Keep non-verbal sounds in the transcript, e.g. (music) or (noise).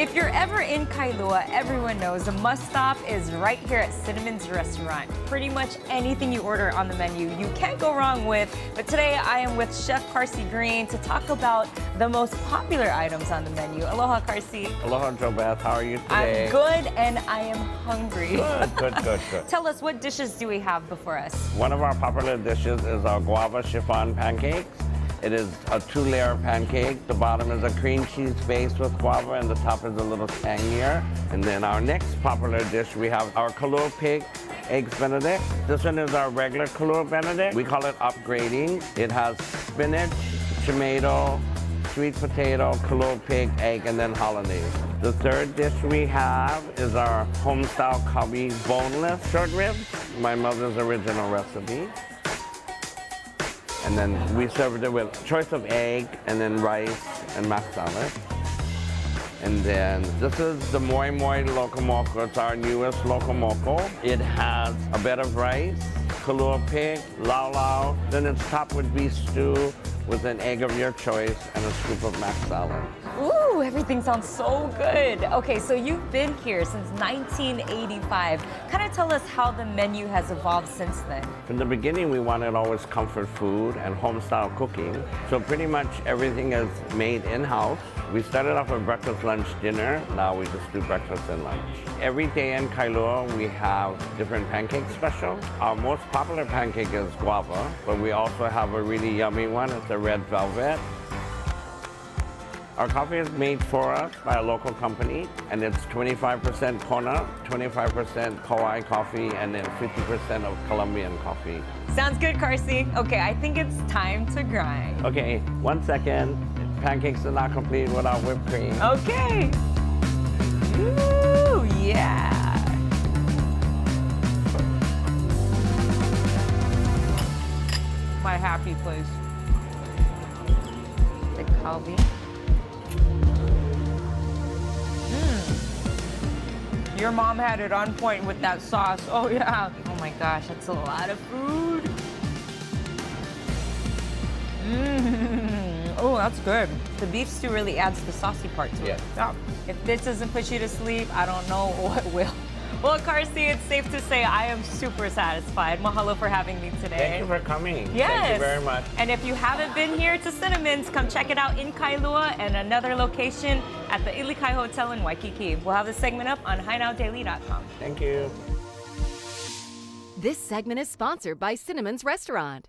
If you're ever in Kailua, everyone knows a must stop is right here at Cinnamon's Restaurant. Pretty much anything you order on the menu, you can't go wrong with. But today I am with Chef Carsey Green to talk about the most popular items on the menu. Aloha, Carsey. Aloha, JoBeth. How are you today? I'm good and I am hungry. Good, good, good, good. (laughs) Tell us, what dishes do we have before us? One of our popular dishes is our guava chiffon pancakes. It is a two-layer pancake. The bottom is a cream cheese base with guava, and the top is a little tangier. And then our next popular dish, we have our Kalua pig eggs benedict. This one is our regular Kalua benedict. We call it upgrading. It has spinach, tomato, sweet potato, Kalua pig, egg, and then hollandaise. The third dish we have is our home-style Kalbi boneless short ribs, my mother's original recipe. And then we served it with choice of egg and then rice and mac salad. And then this is the Moi Moi Locomoco. It's our newest Locomoco. It has a bed of rice, Kalua pig, lau lau. Then it's topped with beef stew with an egg of your choice and a scoop of mac salad. Ooh, everything sounds so good. Okay, so you've been here since 1985. Kind of tell us how the menu has evolved since then. From the beginning, we wanted always comfort food and home-style cooking. So pretty much everything is made in-house. We started off with breakfast, lunch, dinner. Now we just do breakfast and lunch. Every day in Kailua, we have different pancake specials. Our most popular pancake is guava, but we also have a really yummy one. It's a red velvet. Our coffee is made for us by a local company, and it's 25% Kona, 25% Kauai coffee, and then 50% of Colombian coffee. Sounds good, Carsey. Okay, I think it's time to grind. Okay, one second. Pancakes are not complete without whipped cream. Okay. Ooh, yeah. My happy place. Kalbi. Mm. Your mom had it on point with that sauce. Oh yeah. Oh my gosh, that's a lot of food. Mmm. Oh, that's good. The beef stew really adds the saucy part to it. Yeah. If this doesn't put you to sleep, I don't know (laughs) what will. Well, Carsey, it's safe to say I am super satisfied. Mahalo for having me today. Thank you for coming. Yes. Thank you very much. And if you haven't been here to Cinnamon's, come check it out in Kailua and another location at the Ilikai Hotel in Waikiki. We'll have this segment up on HiNowDaily.com. Thank you. This segment is sponsored by Cinnamon's Restaurant.